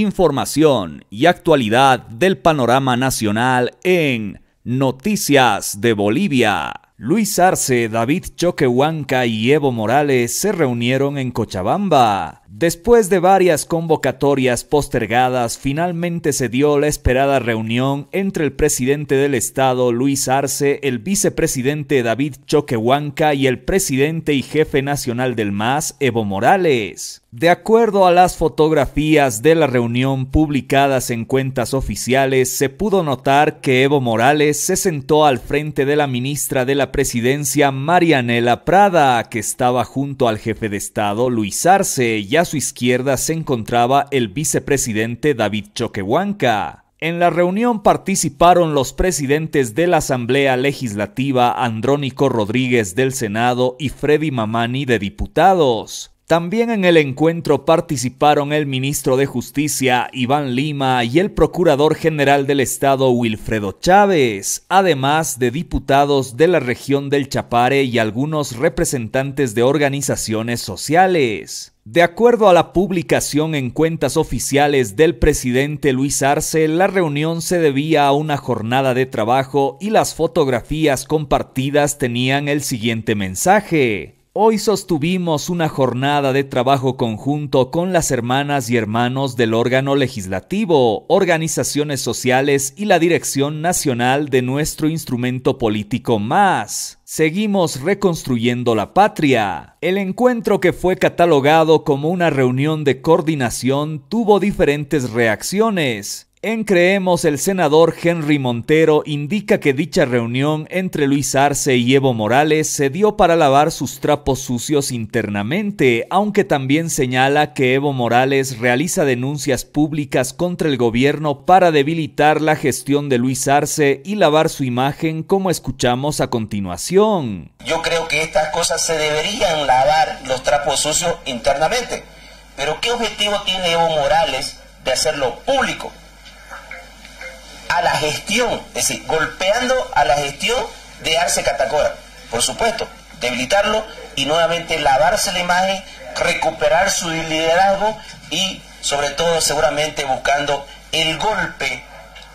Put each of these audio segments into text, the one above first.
información y actualidad del panorama nacional en Noticias de Bolivia. Luis Arce, David Choquehuanca y Evo Morales se reunieron en Cochabamba. Después de varias convocatorias postergadas, finalmente se dio la esperada reunión entre el presidente del Estado, Luis Arce, el vicepresidente David Choquehuanca y el presidente y jefe nacional del MAS, Evo Morales. De acuerdo a las fotografías de la reunión publicadas en cuentas oficiales, se pudo notar que Evo Morales se sentó al frente de la ministra de la Presidencia, Marianela Prada, que estaba junto al jefe de Estado, Luis Arce, y a su izquierda se encontraba el vicepresidente David Choquehuanca. En la reunión participaron los presidentes de la Asamblea Legislativa Andrónico Rodríguez del Senado y Freddy Mamani de Diputados. También en el encuentro participaron el ministro de Justicia Iván Lima y el procurador general del Estado Wilfredo Chávez, además de diputados de la región del Chapare y algunos representantes de organizaciones sociales. De acuerdo a la publicación en cuentas oficiales del presidente Luis Arce, la reunión se debía a una jornada de trabajo y las fotografías compartidas tenían el siguiente mensaje. Hoy sostuvimos una jornada de trabajo conjunto con las hermanas y hermanos del órgano legislativo, organizaciones sociales y la dirección nacional de nuestro instrumento político más. Seguimos reconstruyendo la patria. El encuentro que fue catalogado como una reunión de coordinación tuvo diferentes reacciones. En Creemos, el senador Henry Montero indica que dicha reunión entre Luis Arce y Evo Morales se dio para lavar sus trapos sucios internamente, aunque también señala que Evo Morales realiza denuncias públicas contra el gobierno para debilitar la gestión de Luis Arce y lavar su imagen como escuchamos a continuación. Yo creo que estas cosas se deberían lavar los trapos sucios internamente, pero ¿qué objetivo tiene Evo Morales de hacerlo público? A la gestión, es decir, golpeando a la gestión de Arce Catacora. Por supuesto, debilitarlo y nuevamente lavarse la imagen, recuperar su liderazgo y sobre todo seguramente buscando el golpe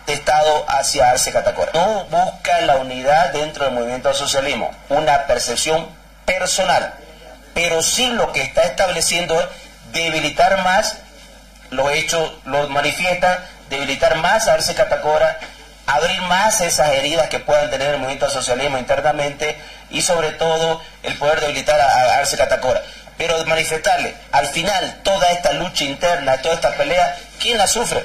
de Estado hacia Arce Catacora. No busca la unidad dentro del movimiento al socialismo, una percepción personal, pero sí lo que está estableciendo es debilitar más, los hechos lo manifiestan, debilitar más a Arce Catacora, abrir más esas heridas que puedan tener el movimiento al socialismo internamente y sobre todo el poder debilitar a, Arce Catacora. Pero manifestarle, al final, toda esta lucha interna, toda esta pelea, ¿quién la sufre?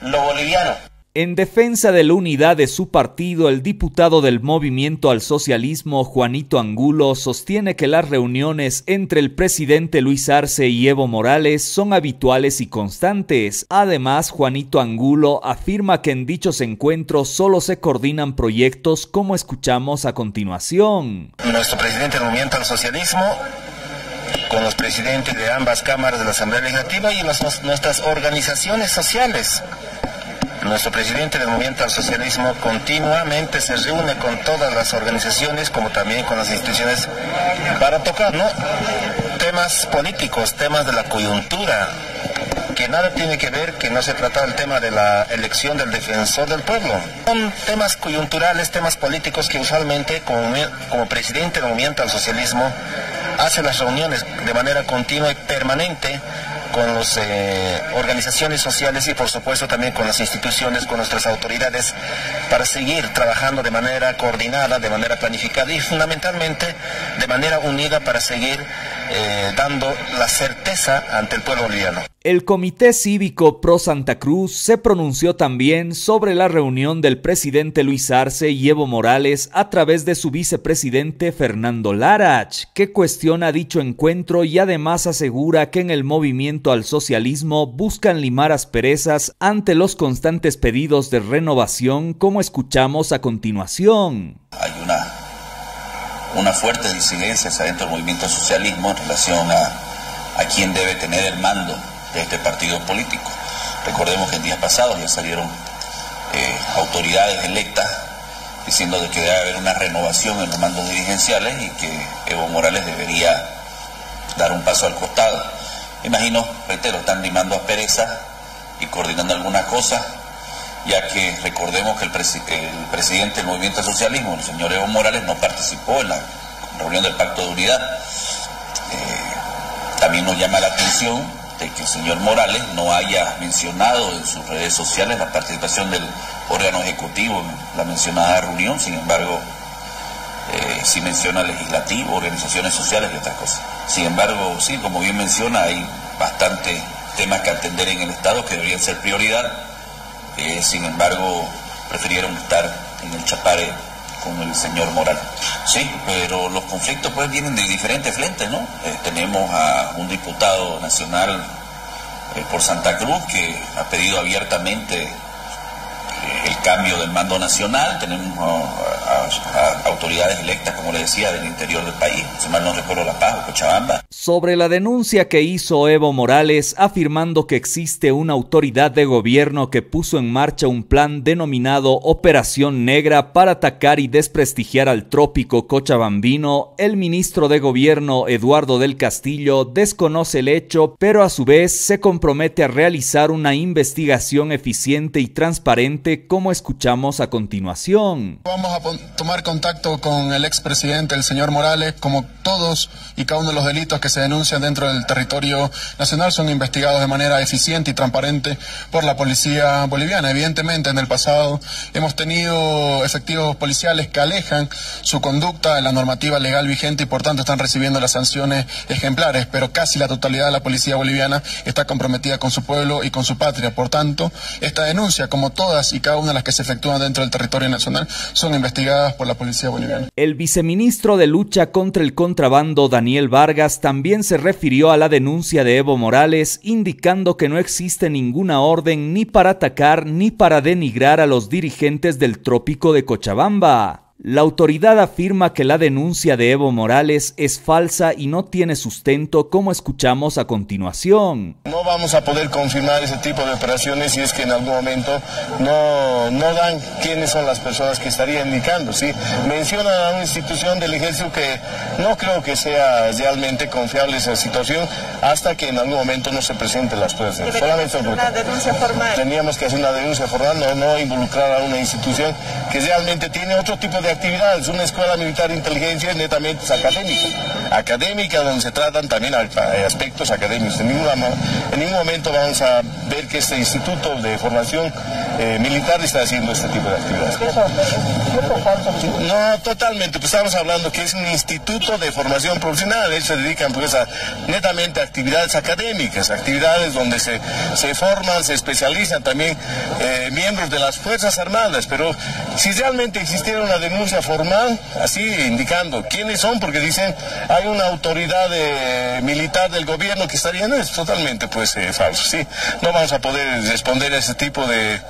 Los bolivianos. En defensa de la unidad de su partido, el diputado del Movimiento al Socialismo, Juanito Angulo, sostiene que las reuniones entre el presidente Luis Arce y Evo Morales son habituales y constantes. Además, Juanito Angulo afirma que en dichos encuentros solo se coordinan proyectos como escuchamos a continuación. Nuestro presidente del Movimiento al Socialismo con los presidentes de ambas cámaras de la Asamblea Legislativa y nuestras organizaciones sociales nuestro presidente del Movimiento al Socialismo continuamente se reúne con todas las organizaciones como también con las instituciones para tocar temas políticos, temas de la coyuntura, que nada tiene que ver, que no se trata del tema de la elección del defensor del pueblo. Son temas coyunturales, temas políticos que usualmente como, como presidente del Movimiento al Socialismo hace las reuniones de manera continua y permanente con las eh, organizaciones sociales y por supuesto también con las instituciones, con nuestras autoridades, para seguir trabajando de manera coordinada, de manera planificada y fundamentalmente de manera unida para seguir eh, dando la certeza ante el pueblo boliviano. El Comité Cívico Pro Santa Cruz se pronunció también sobre la reunión del presidente Luis Arce y Evo Morales a través de su vicepresidente Fernando Larach, que cuestiona dicho encuentro y además asegura que en el movimiento al socialismo buscan limar asperezas ante los constantes pedidos de renovación como escuchamos a continuación. Hay una, una fuerte disidencia dentro del movimiento al socialismo en relación a, a quién debe tener el mando de este partido político. Recordemos que en días pasados ya salieron eh, autoridades electas diciendo de que debe haber una renovación en los mandos dirigenciales y que Evo Morales debería dar un paso al costado. imagino, reitero, están limando asperezas y coordinando algunas cosas, ya que recordemos que el, presidente del Movimiento al Socialismo, el señor Evo Morales, no participó en la reunión del Pacto de Unidad. Eh, también nos llama la atención de que el señor Morales no haya mencionado en sus redes sociales la participación del órgano ejecutivo en la mencionada reunión, sin embargo, eh, sí menciona legislativo, organizaciones sociales y otras cosas. Sin embargo, sí, como bien menciona, hay bastantes temas que atender en el Estado que deberían ser prioridad. Eh, sin embargo, prefirieron estar en el Chapare con el señor Moral. Sí, pero los conflictos pues vienen de diferentes frentes, ¿no? Eh, tenemos a un diputado nacional eh, por Santa Cruz que ha pedido abiertamente el cambio del mando nacional, tenemos a, autoridades electas, como le decía, del interior del país, si mal no recuerdo La Paz o Cochabamba. Sobre la denuncia que hizo Evo Morales afirmando que existe una autoridad de gobierno que puso en marcha un plan denominado Operación Negra para atacar y desprestigiar al trópico cochabambino, el ministro de gobierno Eduardo del Castillo desconoce el hecho, pero a su vez se compromete a realizar una investigación eficiente y transparente como escuchamos a continuación. Vamos a tomar contacto con el expresidente, el señor Morales, como todos y cada uno de los delitos que se denuncian dentro del territorio nacional son investigados de manera eficiente y transparente por la policía boliviana. Evidentemente, en el pasado hemos tenido efectivos policiales que alejan su conducta de la normativa legal vigente y por tanto están recibiendo las sanciones ejemplares, pero casi la totalidad de la policía boliviana está comprometida con su pueblo y con su patria. Por tanto, esta denuncia, como todas y cada una de las que se efectúan dentro del territorio nacional, son investigadas por la policía boliviana. El viceministro de Lucha contra el Contrabando, Daniel Vargas, también se refirió a la denuncia de Evo Morales, indicando que no existe ninguna orden ni para atacar ni para denigrar a los dirigentes del trópico de Cochabamba. La autoridad afirma que la denuncia de Evo Morales es falsa y no tiene sustento como escuchamos a continuación. No vamos a poder confirmar ese tipo de operaciones si es que en algún momento no, no dan quiénes son las personas que estarían indicando. ¿sí? Mencionan a una institución del ejército que no creo que sea realmente confiable esa situación hasta que en algún momento no se presenten las pruebas. Solamente una denuncia formal. Teníamos que hacer una denuncia formal, no, no involucrar a una institución que realmente tiene otro tipo de actividades. Una escuela militar de inteligencia netamente académica. Académica donde se tratan también aspectos académicos. En ningún, en ningún momento vamos a ver que este instituto de formación eh, militar está haciendo este tipo de actividades. No, totalmente. Pues estamos hablando que es un instituto de formación profesional. Ellos se dedican pues a netamente actividades académicas, actividades donde se, se forman, se especializan también eh, miembros de las Fuerzas Armadas. Pero si realmente existiera una denuncia formal, así indicando quiénes son, porque dicen hay una autoridad militar del gobierno que estaría, no es totalmente pues eh, falso, sí. No vamos a poder responder a ese tipo de,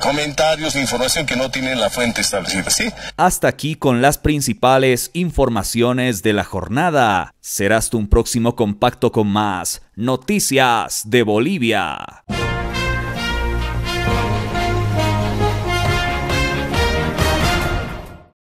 comentarios, de información que no tienen la fuente establecida, sí. Hasta aquí con las principales informaciones de la jornada. Serás tu un próximo compacto con más noticias de Bolivia.